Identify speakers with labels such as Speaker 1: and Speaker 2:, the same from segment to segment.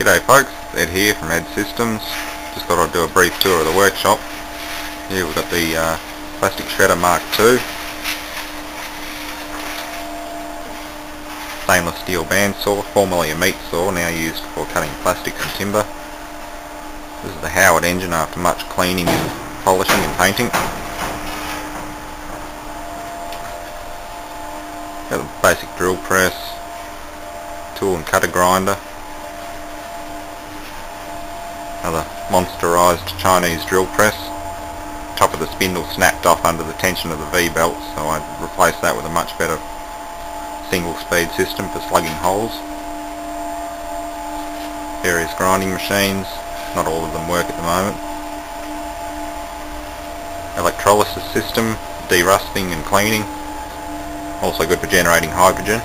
Speaker 1: G'day folks, Ed here from Ed Systems. Just thought I'd do a brief tour of the workshop. Here we've got the uh, plastic shredder Mark II. Stainless steel bandsaw, formerly a meat saw, now used for cutting plastics and timber. This is the Howard engine after much cleaning and polishing and painting. Got the basic drill press, tool and cutter grinder, another monsterized Chinese drill press. Top of the spindle snapped off under the tension of the V-belt so I replaced that with a much better single speed system for slugging holes. Various grinding machines, not all of them work at the moment. Electrolysis system, derusting and cleaning, also good for generating hydrogen.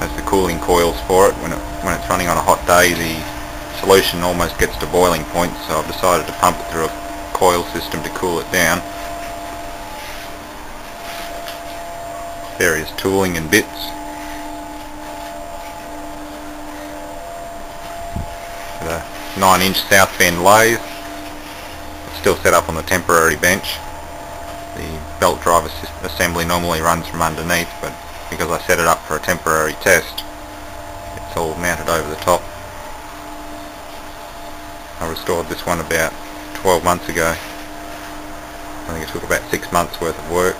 Speaker 1: Has the cooling coils for it. When, it, when it's running on a hot day the solution almost gets to boiling point so I've decided to pump it through a coil system to cool it down. Various tooling and bits. The 9 inch south bend lathe. It's still set up on the temporary bench. The belt drive assembly normally runs from underneath but because I set it up for a temporary test it's all mounted over the top. I restored this one about 12 months ago. I think it took about 6 months worth of work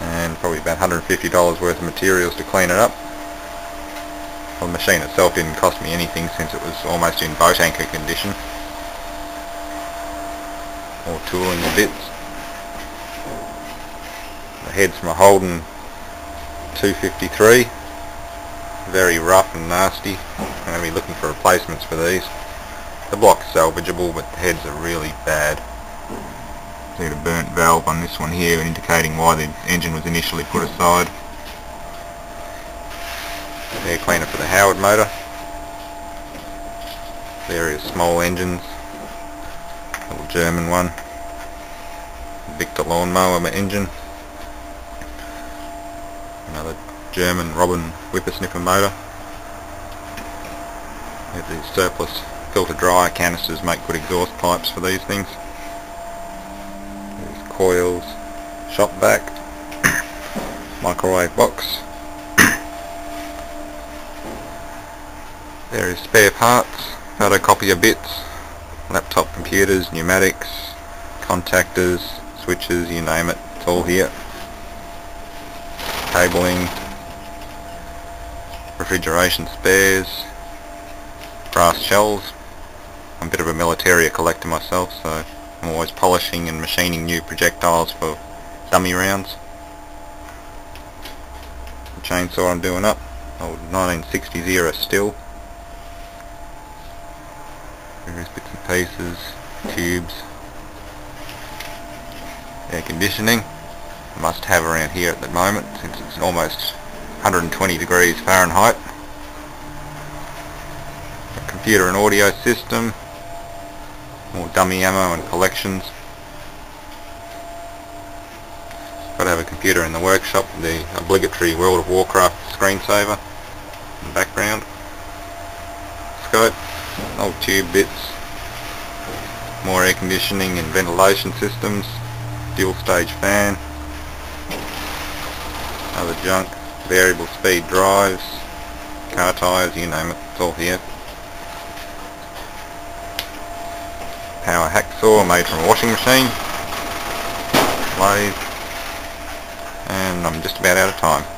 Speaker 1: and probably about $150 worth of materials to clean it up. Well, the machine itself didn't cost me anything since it was almost in boat anchor condition. More tooling and bits. The head's from a Holden 253 very rough and nasty. I'm going to be looking for replacements for these. The block's salvageable but the heads are really bad. See the burnt valve on this one here indicating why the engine was initially put aside. Air cleaner for the Howard motor. Various small engines. Little German one. Victa lawnmower engine. Another German Robin whippersnipper motor. these surplus filter dryer canisters make good exhaust pipes for these things. Coils, shop vac, microwave box. There is spare parts, photocopier bits, laptop computers, pneumatics, contactors, switches, you name it, it's all here. Cabling, refrigeration spares, brass shells. I'm a bit of a militaria collector myself, so I'm always polishing and machining new projectiles for dummy rounds. The chainsaw I'm doing up, old 1960s era Stihl. Various bits and pieces, tubes, air conditioning. must have around here at the moment since it's almost 120 degrees Fahrenheit. A computer and audio system, more dummy ammo and collections. Got to have a computer in the workshop, the obligatory World of Warcraft screensaver in the background. Scope, old tube bits, more air conditioning and ventilation systems, dual stage fan, other junk variable speed drives, car tyres, you name it, it's all here. Power hacksaw made from a washing machine, lathe, and I'm just about out of time.